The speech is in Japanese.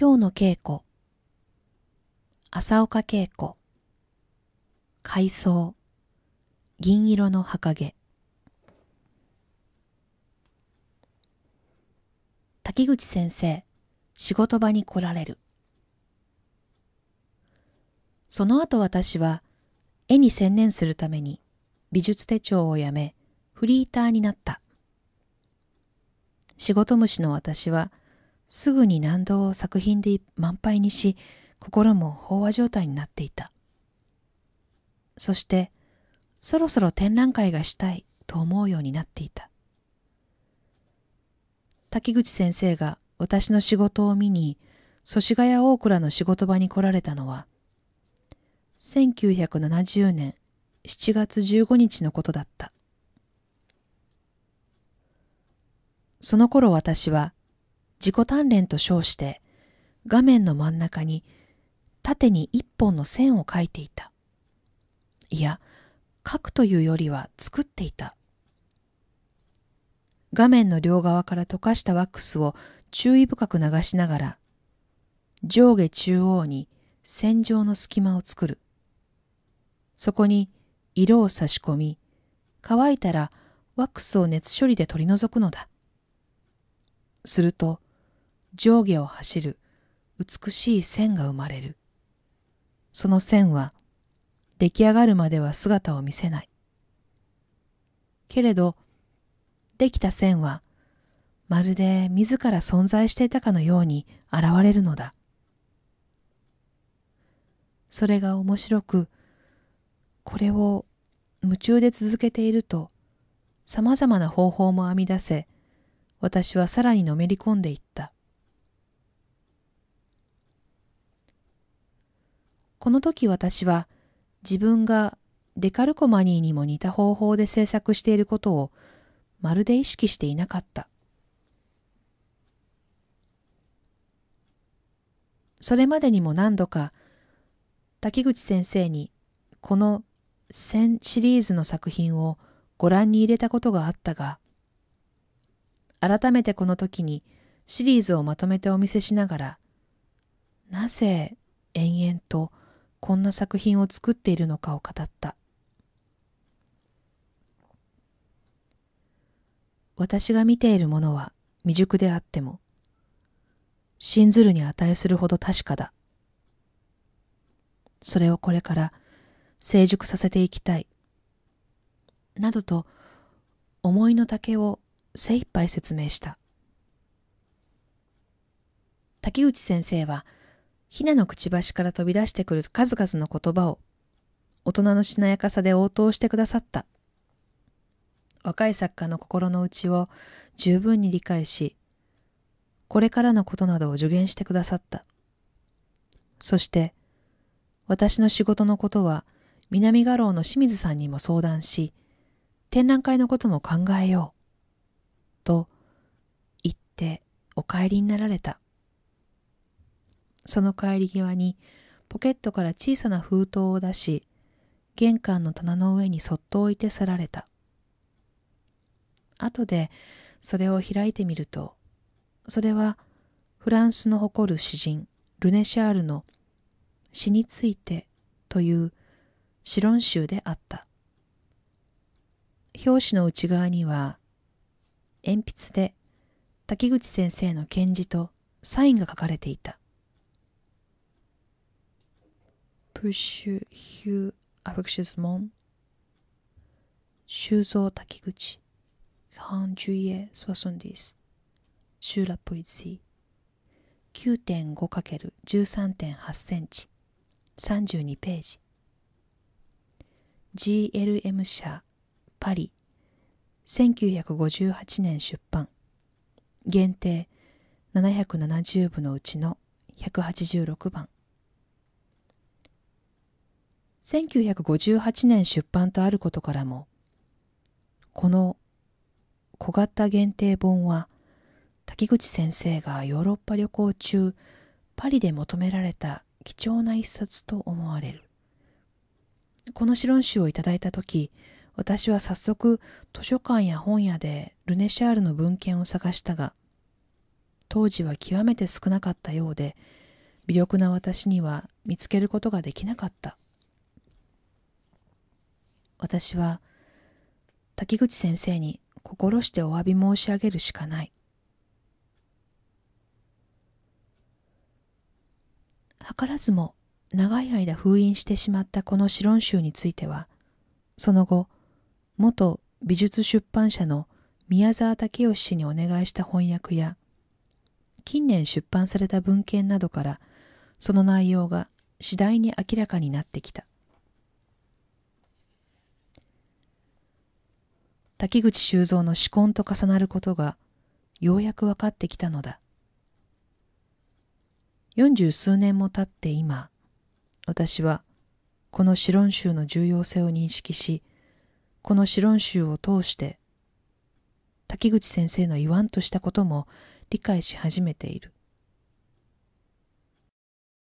今日の稽古。朝岡稽古。海藻。銀色の墓毛滝口先生仕事場に来られる。その後私は絵に専念するために美術手帳をやめフリーターになった。仕事虫の私はすぐに難度を作品で満杯にし心も飽和状態になっていた。そしてそろそろ展覧会がしたいと思うようになっていた。滝口先生が私の仕事を見に祖師ヶ谷大倉の仕事場に来られたのは1970年7月15日のことだった。その頃私は自己鍛錬と称して画面の真ん中に縦に一本の線を描いていた。いや、描くというよりは作っていた。画面の両側から溶かしたワックスを注意深く流しながら、上下中央に線状の隙間を作る。そこに色を差し込み、乾いたらワックスを熱処理で取り除くのだ。すると、上下を走る美しい線が生まれる。その線は出来上がるまでは姿を見せない。けれど、できた線はまるで自ら存在していたかのように現れるのだ。それが面白く、これを夢中で続けていると、様々な方法も編み出せ、私はさらにのめり込んでいった。この時私は自分がデカルコマニーにも似た方法で制作していることをまるで意識していなかった。それまでにも何度か滝口先生にこの1000シリーズの作品をご覧に入れたことがあったが、改めてこの時にシリーズをまとめてお見せしながら、なぜ延々とこんな作品を作っているのかを語った。私が見ているものは未熟であっても、信ずるに値するほど確かだ。それをこれから成熟させていきたい。などと思いの丈を精一杯説明した。竹内先生はひなのくちばしから飛び出してくる数々の言葉を大人のしなやかさで応答してくださった。若い作家の心の内を十分に理解し、これからのことなどを助言してくださった。そして、私の仕事のことは南画廊の清水さんにも相談し、展覧会のことも考えよう。と言ってお帰りになられた。その帰り際にポケットから小さな封筒を出し、玄関の棚の上にそっと置いて去られた。後でそれを開いてみると、それはフランスの誇る詩人ルネシャールの詩についてという詩論集であった。表紙の内側には鉛筆で滝口先生の検事とサインが書かれていた。Pursue affectueusement. 修造滝口 Grand Juillet 70 Sur la poésie 9.5×13.8 センチ32ページ GLM 社パリ1958年出版限定770部のうちの186番1958年出版とあることからも、この小型限定本は、滝口先生がヨーロッパ旅行中、パリで求められた貴重な一冊と思われる。この詩論集をいただいたとき、私は早速図書館や本屋でルネシャールの文献を探したが、当時は極めて少なかったようで微力な私には見つけることができなかった私は滝口先生に心してお詫び申し上げるしかない。図らずも長い間封印してしまったこの詩論集についてはその後元美術出版社の宮沢武義氏にお願いした翻訳や近年出版された文献などからその内容が次第に明らかになってきた。滝口修造の思考と重なることがようやく分かってきたのだ。四十数年も経って今私はこの詩論集の重要性を認識しこの詩論集を通して滝口先生の言わんとしたことも理解し始めている。